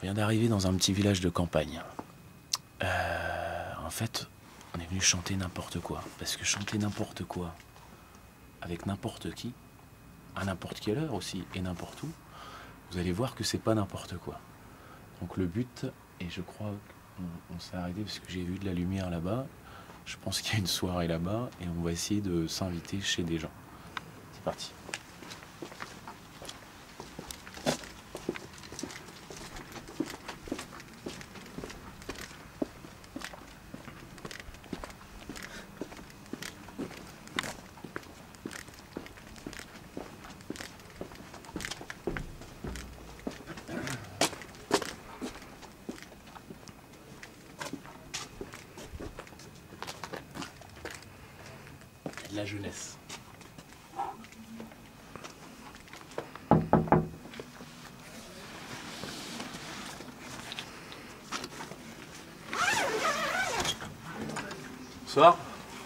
On vient d'arriver dans un petit village de campagne. Euh, en fait, on est venu chanter n'importe quoi. Parce que chanter n'importe quoi, avec n'importe qui, à n'importe quelle heure aussi, et n'importe où, vous allez voir que c'est pas n'importe quoi. Donc le but, et je crois qu'on on s'est arrêté parce que j'ai vu de la lumière là-bas, je pense qu'il y a une soirée là-bas, et on va essayer de s'inviter chez des gens. C'est parti. De la jeunesse. Bonsoir.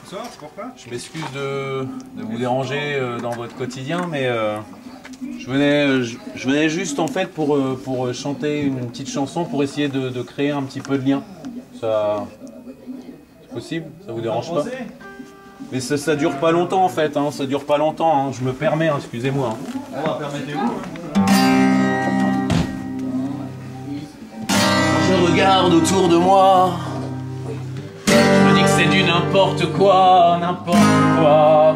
Bonsoir, pourquoi? Je m'excuse de, de vous déranger euh, dans votre quotidien, mais euh, je, venais, je, je venais juste en fait pour, euh, pour chanter une petite chanson pour essayer de, de créer un petit peu de lien. Ça, c'est possible? Ça vous dérange pas? Mais ça, ça dure pas longtemps en fait, hein, ça dure pas longtemps. hein. Je me permets, hein, excusez-moi. hein. Ah, permettez-vous. Je regarde autour de moi. Je me dis que c'est du n'importe quoi, n'importe quoi,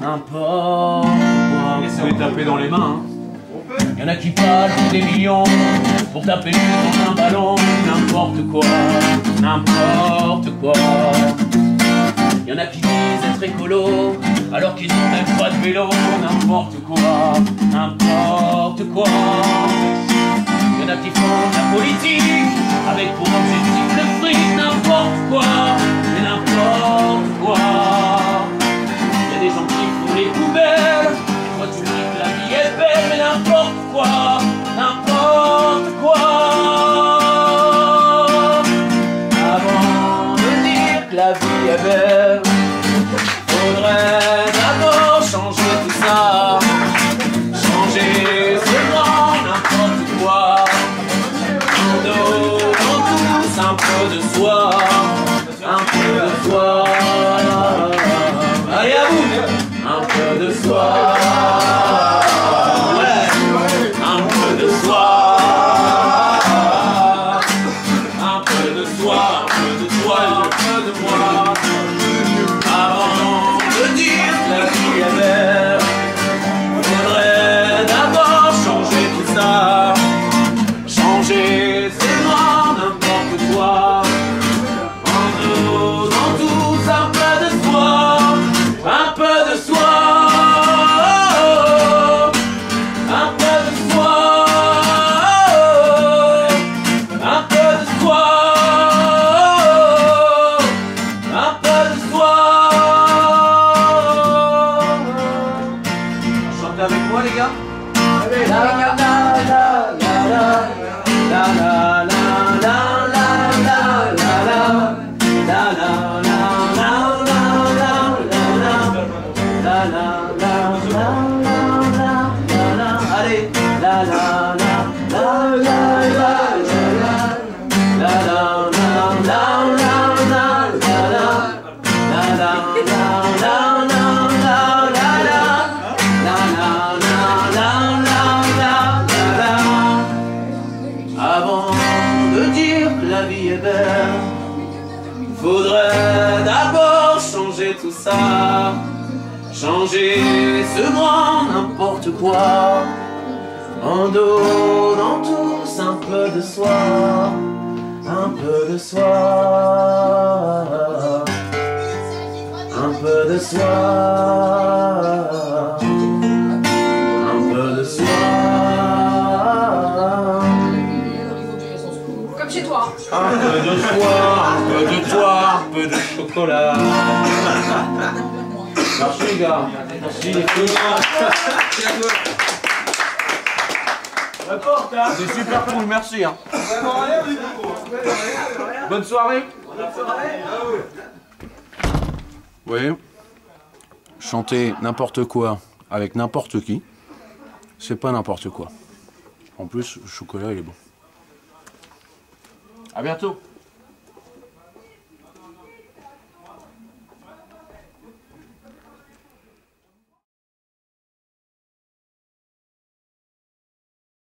n'importe quoi. Laissez-les taper dans les mains. hein. Y en a qui parlent des millions pour taper juste dans un ballon, n'importe quoi, n'importe quoi. Y en a qui disent être écolo alors qu'ils n'ont même pas de vélo, n'importe quoi, n'importe quoi. Y en a qui font de la politique avec pour faudrait d'abord changer tout ça. Changer seulement n'importe quoi. En donnant tous un peu de soi. Avant de dire que la vie est belle, faudrait d'abord changer tout ça. Changer ce grand n'importe quoi, en donnant tous un peu de soi, de soi, un peu de soi, un peu de soi. Comme chez toi. Un peu de toi, un peu de toi, un peu de chocolat. Merci les gars. Merci les filles. C'est super cool, merci. hein. Bonne soirée. Oui. Chanter n'importe quoi avec n'importe qui, c'est pas n'importe quoi. En plus, le chocolat, il est bon. À bientôt.